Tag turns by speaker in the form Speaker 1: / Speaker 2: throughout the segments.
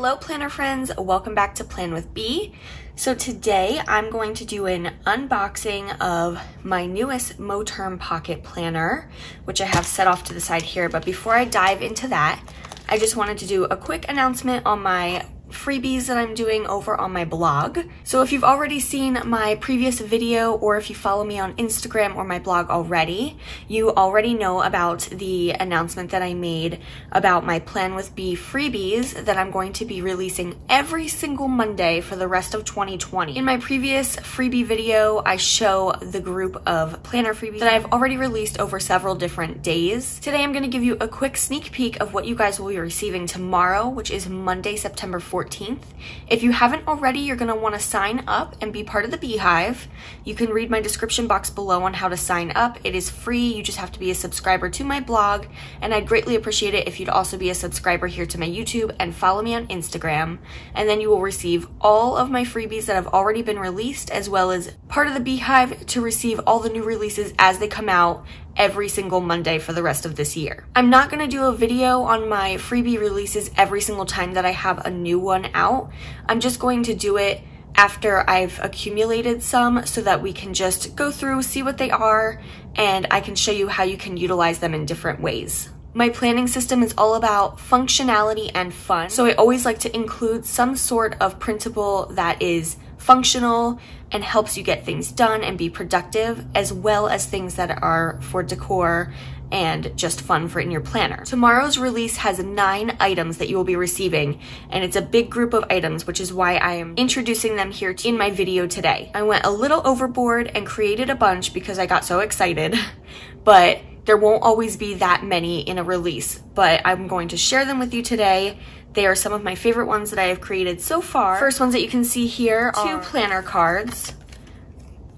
Speaker 1: Hello planner friends, welcome back to Plan with Bee. So today I'm going to do an unboxing of my newest Moterm Pocket Planner, which I have set off to the side here. But before I dive into that, I just wanted to do a quick announcement on my freebies that I'm doing over on my blog. So if you've already seen my previous video or if you follow me on Instagram or my blog already, you already know about the announcement that I made about my Plan with Bee freebies that I'm going to be releasing every single Monday for the rest of 2020. In my previous freebie video, I show the group of planner freebies that I've already released over several different days. Today I'm going to give you a quick sneak peek of what you guys will be receiving tomorrow, which is Monday, September 14th 14th. If you haven't already, you're going to want to sign up and be part of the Beehive. You can read my description box below on how to sign up. It is free. You just have to be a subscriber to my blog. And I'd greatly appreciate it if you'd also be a subscriber here to my YouTube and follow me on Instagram. And then you will receive all of my freebies that have already been released, as well as part of the Beehive to receive all the new releases as they come out every single Monday for the rest of this year. I'm not going to do a video on my freebie releases every single time that I have a new one out. I'm just going to do it after I've accumulated some so that we can just go through, see what they are, and I can show you how you can utilize them in different ways. My planning system is all about functionality and fun, so I always like to include some sort of printable that is functional and helps you get things done and be productive, as well as things that are for decor and just fun for in your planner. Tomorrow's release has nine items that you will be receiving, and it's a big group of items, which is why I am introducing them here in my video today. I went a little overboard and created a bunch because I got so excited, but there won't always be that many in a release, but I'm going to share them with you today they are some of my favorite ones that I have created so far. First ones that you can see here two planner cards.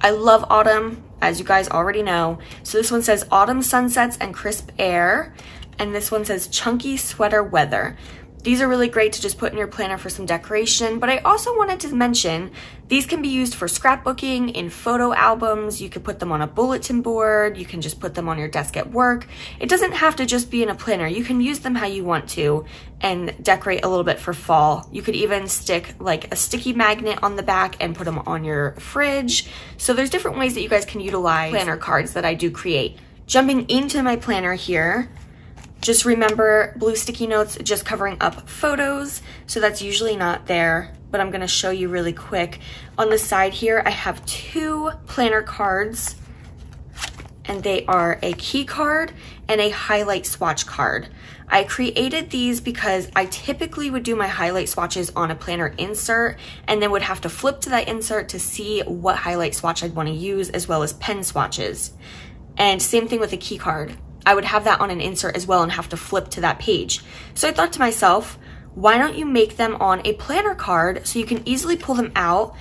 Speaker 1: I love autumn, as you guys already know. So this one says autumn sunsets and crisp air. And this one says chunky sweater weather. These are really great to just put in your planner for some decoration, but I also wanted to mention these can be used for scrapbooking, in photo albums, you could put them on a bulletin board, you can just put them on your desk at work. It doesn't have to just be in a planner. You can use them how you want to and decorate a little bit for fall. You could even stick like a sticky magnet on the back and put them on your fridge. So there's different ways that you guys can utilize planner cards that I do create. Jumping into my planner here, just remember blue sticky notes just covering up photos, so that's usually not there, but I'm gonna show you really quick. On the side here, I have two planner cards, and they are a key card and a highlight swatch card. I created these because I typically would do my highlight swatches on a planner insert and then would have to flip to that insert to see what highlight swatch I'd wanna use as well as pen swatches. And same thing with a key card. I would have that on an insert as well and have to flip to that page. So I thought to myself, why don't you make them on a planner card so you can easily pull them out,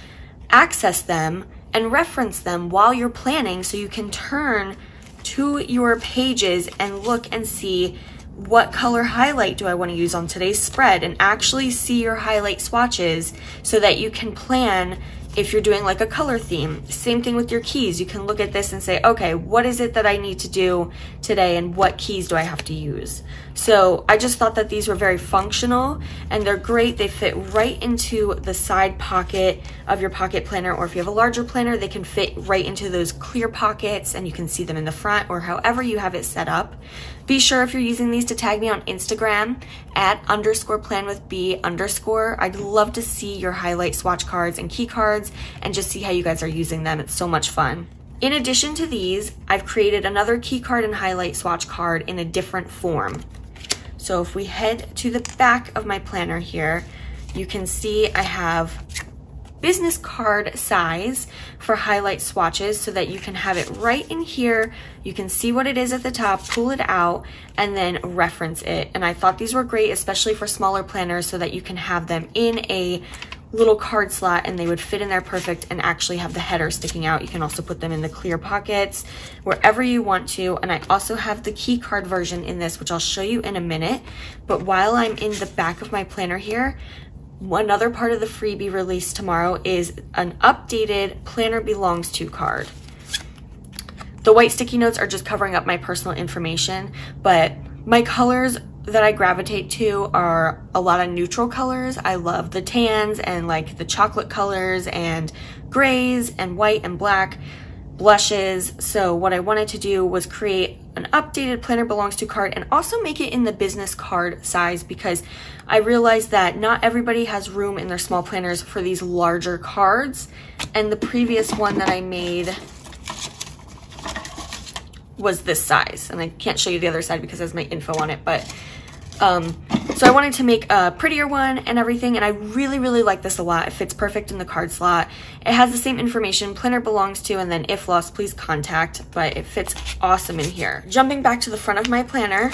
Speaker 1: access them, and reference them while you're planning so you can turn to your pages and look and see what color highlight do I want to use on today's spread and actually see your highlight swatches so that you can plan if you're doing like a color theme, same thing with your keys. You can look at this and say, okay, what is it that I need to do today and what keys do I have to use? So I just thought that these were very functional and they're great. They fit right into the side pocket of your pocket planner or if you have a larger planner, they can fit right into those clear pockets and you can see them in the front or however you have it set up. Be sure if you're using these to tag me on Instagram at underscore plan with Bee underscore. I'd love to see your highlight swatch cards and key cards and just see how you guys are using them. It's so much fun. In addition to these, I've created another key card and highlight swatch card in a different form. So if we head to the back of my planner here, you can see I have business card size for highlight swatches so that you can have it right in here. You can see what it is at the top, pull it out, and then reference it. And I thought these were great, especially for smaller planners so that you can have them in a little card slot and they would fit in there perfect and actually have the header sticking out. You can also put them in the clear pockets, wherever you want to. And I also have the key card version in this, which I'll show you in a minute. But while I'm in the back of my planner here, Another part of the freebie release tomorrow is an updated Planner Belongs To card. The white sticky notes are just covering up my personal information, but my colors that I gravitate to are a lot of neutral colors. I love the tans and like the chocolate colors and grays and white and black blushes. So what I wanted to do was create an updated planner belongs to card and also make it in the business card size because I realized that not everybody has room in their small planners for these larger cards. And the previous one that I made was this size. And I can't show you the other side because there's my info on it, but um, so I wanted to make a prettier one and everything, and I really, really like this a lot. It fits perfect in the card slot. It has the same information, planner belongs to, and then if lost, please contact, but it fits awesome in here. Jumping back to the front of my planner,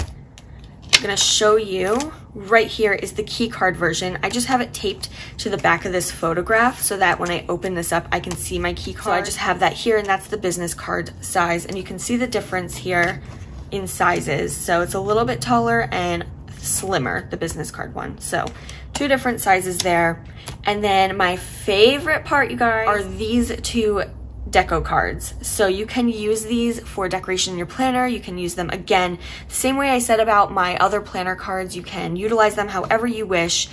Speaker 1: I'm gonna show you, right here is the key card version. I just have it taped to the back of this photograph so that when I open this up, I can see my key card. So I just have that here, and that's the business card size, and you can see the difference here in sizes. So it's a little bit taller and slimmer, the business card one. So two different sizes there. And then my favorite part, you guys, are these two deco cards. So you can use these for decoration in your planner. You can use them again, the same way I said about my other planner cards. You can utilize them however you wish.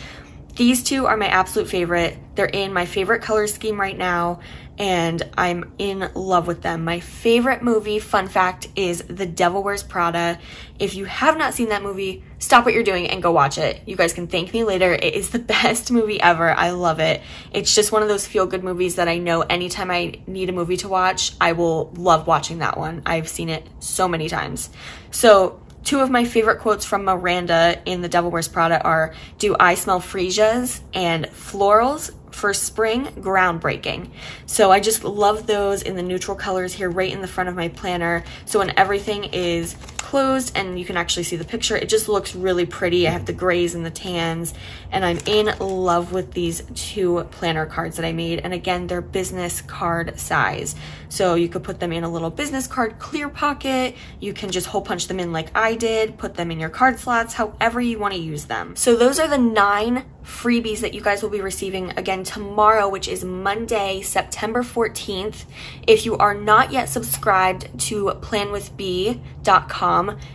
Speaker 1: These two are my absolute favorite. They're in my favorite color scheme right now and I'm in love with them. My favorite movie, fun fact, is The Devil Wears Prada. If you have not seen that movie, stop what you're doing and go watch it. You guys can thank me later. It is the best movie ever. I love it. It's just one of those feel good movies that I know anytime I need a movie to watch, I will love watching that one. I've seen it so many times. So, Two of my favorite quotes from Miranda in The Devil Wears Prada are, do I smell freesias and florals for spring, groundbreaking. So I just love those in the neutral colors here right in the front of my planner. So when everything is closed and you can actually see the picture, it just looks really pretty. I have the grays and the tans and I'm in love with these two planner cards that I made. And again, they're business card size. So you could put them in a little business card clear pocket. You can just hole punch them in like I did, put them in your card slots, however you wanna use them. So those are the nine freebies that you guys will be receiving again tomorrow, which is Monday, September 14th. If you are not yet subscribed to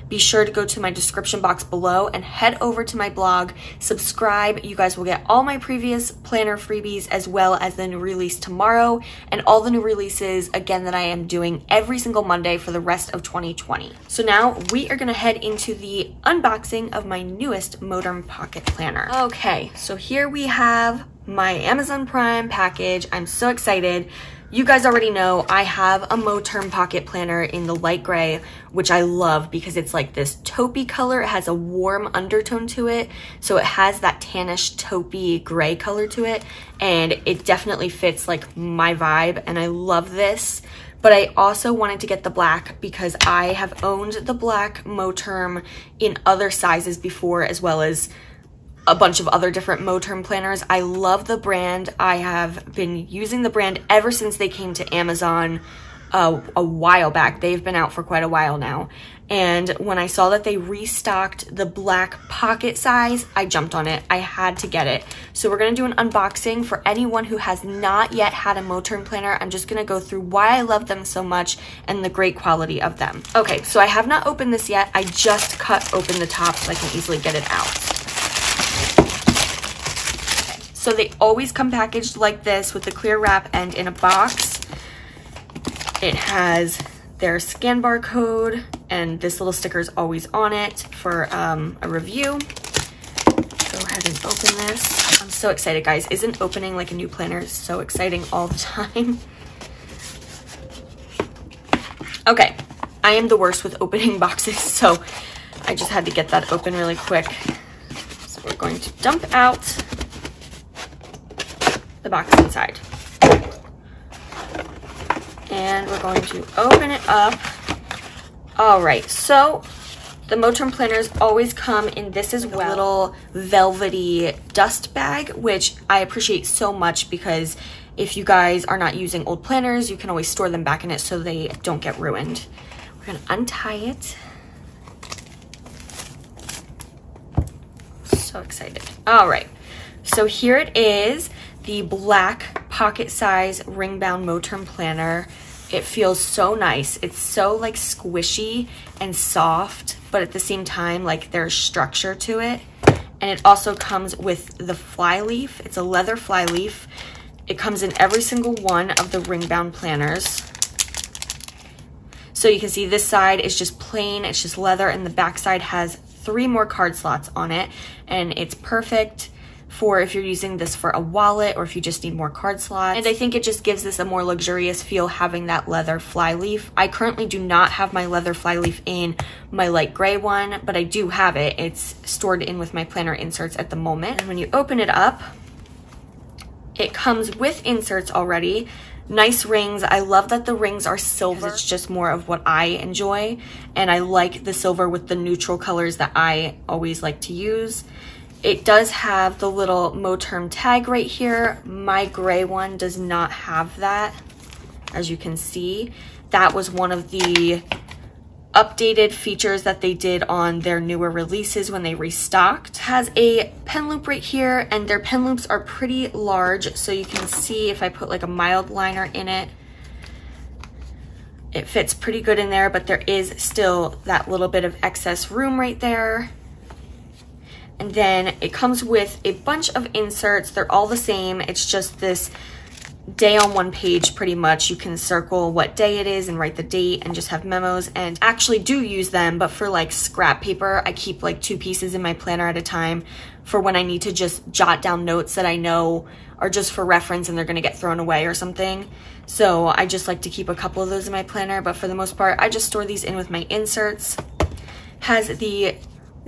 Speaker 1: be sure to go to my description box below and head over to my blog, subscribe. You guys will get all my previous planner freebies as well as the new release tomorrow and all the new releases again that I am doing every single Monday for the rest of 2020. So now we are gonna head into the unboxing of my newest Moterm Pocket Planner. Okay, so here we have my Amazon Prime package. I'm so excited. You guys already know I have a Moterm Pocket Planner in the light gray, which I love because it's like this taupey color. It has a warm undertone to it. So it has that tannish taupey gray color to it. And it definitely fits like my vibe. And I love this but I also wanted to get the black because I have owned the black Moterm in other sizes before as well as a bunch of other different Moterm planners. I love the brand. I have been using the brand ever since they came to Amazon uh, a while back. They've been out for quite a while now. And when I saw that they restocked the black pocket size, I jumped on it. I had to get it. So we're gonna do an unboxing for anyone who has not yet had a Moterm planner. I'm just gonna go through why I love them so much and the great quality of them. Okay, so I have not opened this yet. I just cut open the top so I can easily get it out. So they always come packaged like this with a clear wrap and in a box. It has their scan barcode and this little sticker is always on it for um, a review. Go ahead and open this. I'm so excited, guys. Isn't opening like a new planner so exciting all the time? Okay, I am the worst with opening boxes, so I just had to get that open really quick. So we're going to dump out the box inside. And we're going to open it up. All right, so the Moterm planners always come in this is well. little velvety dust bag, which I appreciate so much because if you guys are not using old planners, you can always store them back in it so they don't get ruined. We're gonna untie it. So excited. All right, so here it is the black pocket size ring bound Moterm planner. It feels so nice. It's so like squishy and soft but at the same time, like there's structure to it. And it also comes with the fly leaf. It's a leather fly leaf. It comes in every single one of the ring bound planners. So you can see this side is just plain, it's just leather, and the back side has three more card slots on it, and it's perfect for if you're using this for a wallet or if you just need more card slots. And I think it just gives this a more luxurious feel having that leather fly leaf. I currently do not have my leather fly leaf in my light gray one, but I do have it. It's stored in with my planner inserts at the moment. And when you open it up, it comes with inserts already. Nice rings. I love that the rings are silver. It's just more of what I enjoy. And I like the silver with the neutral colors that I always like to use. It does have the little Moterm tag right here. My gray one does not have that, as you can see. That was one of the updated features that they did on their newer releases when they restocked. Has a pen loop right here and their pen loops are pretty large so you can see if I put like a Mildliner in it it fits pretty good in there but there is still that little bit of excess room right there and then it comes with a bunch of inserts they're all the same it's just this day on one page pretty much. You can circle what day it is and write the date and just have memos and actually do use them. But for like scrap paper, I keep like two pieces in my planner at a time for when I need to just jot down notes that I know are just for reference and they're gonna get thrown away or something. So I just like to keep a couple of those in my planner, but for the most part, I just store these in with my inserts. Has the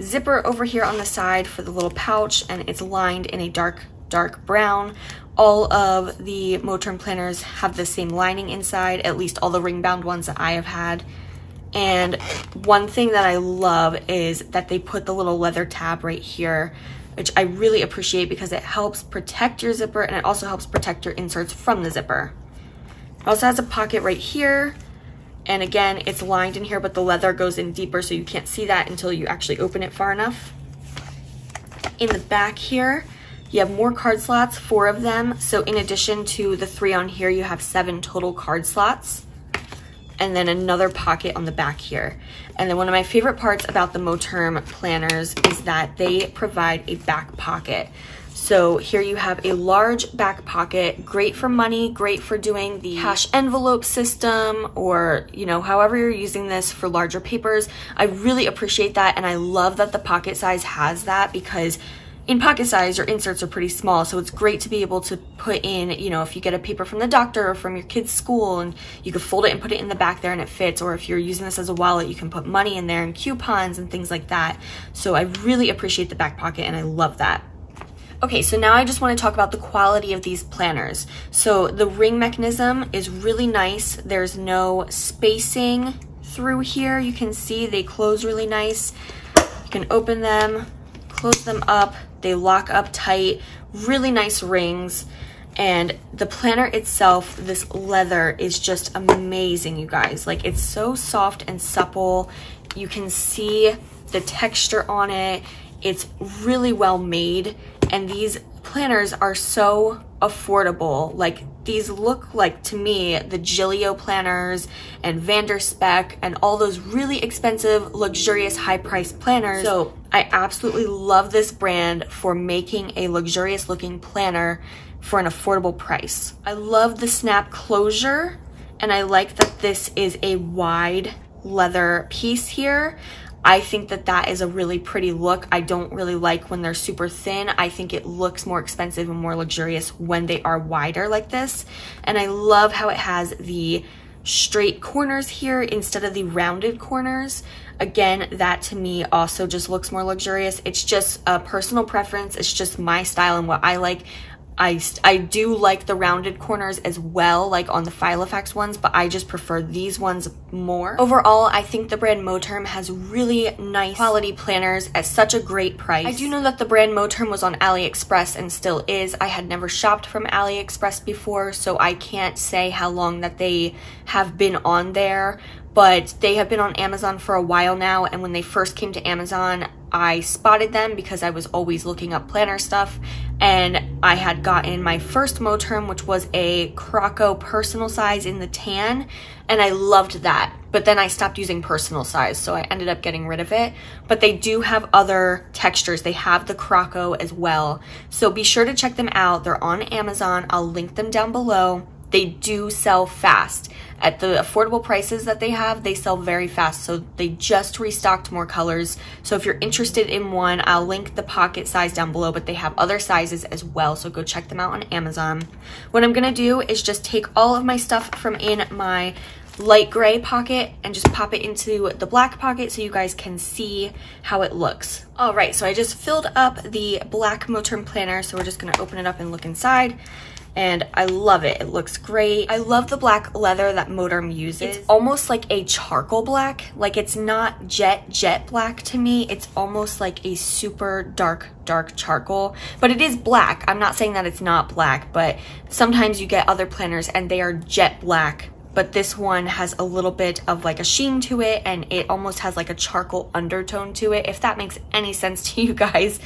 Speaker 1: zipper over here on the side for the little pouch and it's lined in a dark dark brown all of the Moterm planners have the same lining inside, at least all the ring bound ones that I have had. And one thing that I love is that they put the little leather tab right here, which I really appreciate because it helps protect your zipper and it also helps protect your inserts from the zipper. It also has a pocket right here. And again, it's lined in here, but the leather goes in deeper so you can't see that until you actually open it far enough. In the back here, you have more card slots, four of them. So in addition to the three on here, you have seven total card slots and then another pocket on the back here. And then one of my favorite parts about the Moterm planners is that they provide a back pocket. So here you have a large back pocket, great for money, great for doing the cash envelope system or, you know, however you're using this for larger papers. I really appreciate that and I love that the pocket size has that because in pocket size, your inserts are pretty small, so it's great to be able to put in, you know, if you get a paper from the doctor or from your kid's school and you can fold it and put it in the back there and it fits, or if you're using this as a wallet, you can put money in there and coupons and things like that. So I really appreciate the back pocket and I love that. Okay, so now I just want to talk about the quality of these planners. So the ring mechanism is really nice. There's no spacing through here. You can see they close really nice. You can open them, close them up. They lock up tight, really nice rings. And the planner itself, this leather is just amazing, you guys. Like it's so soft and supple. You can see the texture on it. It's really well made. And these planners are so affordable. Like these look like to me the Gillio planners and Vanderspek and all those really expensive, luxurious, high priced planners. So I absolutely love this brand for making a luxurious looking planner for an affordable price. I love the snap closure and I like that this is a wide leather piece here. I think that that is a really pretty look. I don't really like when they're super thin. I think it looks more expensive and more luxurious when they are wider like this. And I love how it has the straight corners here instead of the rounded corners. Again, that to me also just looks more luxurious. It's just a personal preference. It's just my style and what I like. I, I do like the rounded corners as well, like on the Filofax ones, but I just prefer these ones more. Overall, I think the brand Moterm has really nice quality planners at such a great price. I do know that the brand Moterm was on AliExpress and still is. I had never shopped from AliExpress before, so I can't say how long that they have been on there, but they have been on Amazon for a while now. And when they first came to Amazon, I spotted them because I was always looking up planner stuff and I had gotten my first Moterm, which was a Croco personal size in the tan, and I loved that. But then I stopped using personal size, so I ended up getting rid of it. But they do have other textures. They have the Croco as well. So be sure to check them out. They're on Amazon. I'll link them down below. They do sell fast at the affordable prices that they have, they sell very fast. So they just restocked more colors. So if you're interested in one, I'll link the pocket size down below, but they have other sizes as well. So go check them out on Amazon. What I'm gonna do is just take all of my stuff from in my light gray pocket and just pop it into the black pocket so you guys can see how it looks. All right, so I just filled up the black Moterm planner. So we're just gonna open it up and look inside and I love it. It looks great. I love the black leather that Moterm uses. It's almost like a charcoal black. Like it's not jet jet black to me. It's almost like a super dark dark charcoal, but it is black. I'm not saying that it's not black, but sometimes you get other planners and they are jet black but this one has a little bit of like a sheen to it and it almost has like a charcoal undertone to it, if that makes any sense to you guys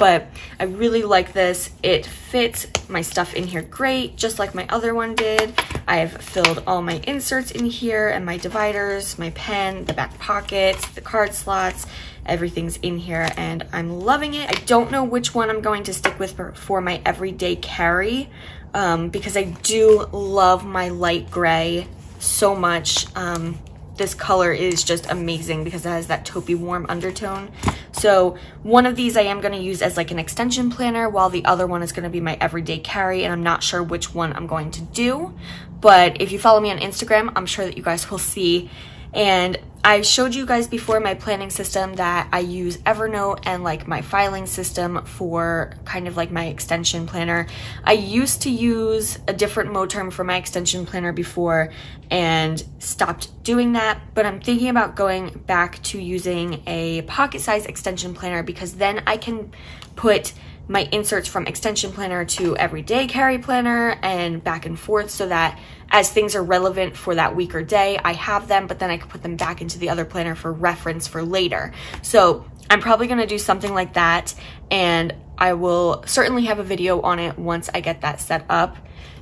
Speaker 1: but I really like this. It fits my stuff in here great, just like my other one did. I've filled all my inserts in here and my dividers, my pen, the back pockets, the card slots, everything's in here and I'm loving it. I don't know which one I'm going to stick with for, my everyday carry um, because I do love my light gray so much. Um, this color is just amazing because it has that taupey warm undertone. So one of these I am going to use as like an extension planner while the other one is going to be my everyday carry and I'm not sure which one I'm going to do. But if you follow me on Instagram, I'm sure that you guys will see and I showed you guys before my planning system that I use Evernote and like my filing system for kind of like my extension planner. I used to use a different Moterm for my extension planner before and stopped doing that, but I'm thinking about going back to using a pocket size extension planner because then I can put my inserts from extension planner to everyday carry planner and back and forth so that as things are relevant for that week or day, I have them, but then I can put them back into the other planner for reference for later. So I'm probably gonna do something like that and I will certainly have a video on it once I get that set up.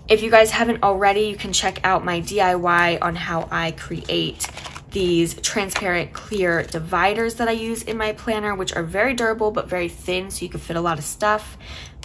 Speaker 1: If you guys haven't already, you can check out my DIY on how I create these transparent clear dividers that I use in my planner, which are very durable but very thin so you can fit a lot of stuff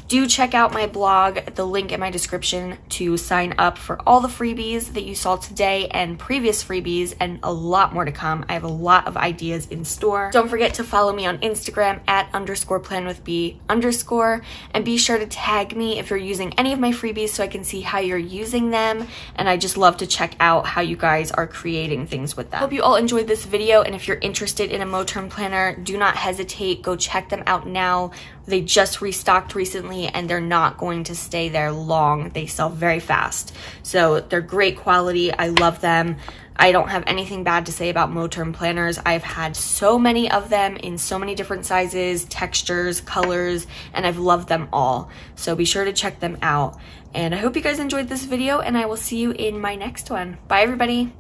Speaker 1: do check out my blog, the link in my description to sign up for all the freebies that you saw today and previous freebies and a lot more to come. I have a lot of ideas in store. Don't forget to follow me on Instagram at underscore plan with Bee underscore and be sure to tag me if you're using any of my freebies so I can see how you're using them and I just love to check out how you guys are creating things with them. Hope you all enjoyed this video and if you're interested in a Moterm planner, do not hesitate. Go check them out now. They just restocked recently and they're not going to stay there long. They sell very fast. So they're great quality. I love them. I don't have anything bad to say about Moterm planners. I've had so many of them in so many different sizes, textures, colors, and I've loved them all. So be sure to check them out. And I hope you guys enjoyed this video and I will see you in my next one. Bye everybody.